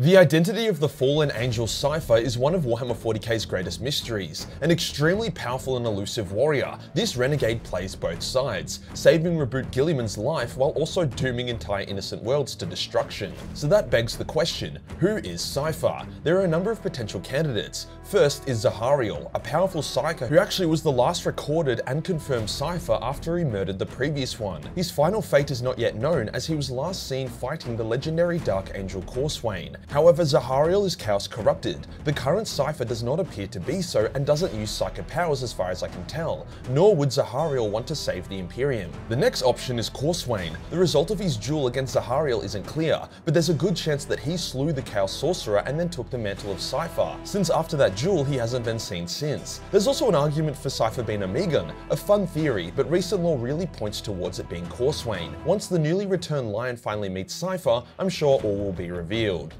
The identity of the fallen angel Cypher is one of Warhammer 40k's greatest mysteries. An extremely powerful and elusive warrior, this renegade plays both sides, saving Roboute Guilliman's life while also dooming entire innocent worlds to destruction. So that begs the question, who is Cypher? There are a number of potential candidates. First is Zahariel, a powerful psyker who actually was the last recorded and confirmed Cypher after he murdered the previous one. His final fate is not yet known as he was last seen fighting the legendary Dark Angel Corswain. However, Zahariel is Chaos corrupted. The current Cypher does not appear to be so and doesn't use psychic powers as far as I can tell, nor would Zahariel want to save the Imperium. The next option is Corswain. The result of his duel against Zahariel isn't clear, but there's a good chance that he slew the Chaos Sorcerer and then took the mantle of Cypher, since after that duel he hasn't been seen since. There's also an argument for Cypher being a Megan, a fun theory, but recent lore really points towards it being Corswain. Once the newly returned Lion finally meets Cypher, I'm sure all will be revealed.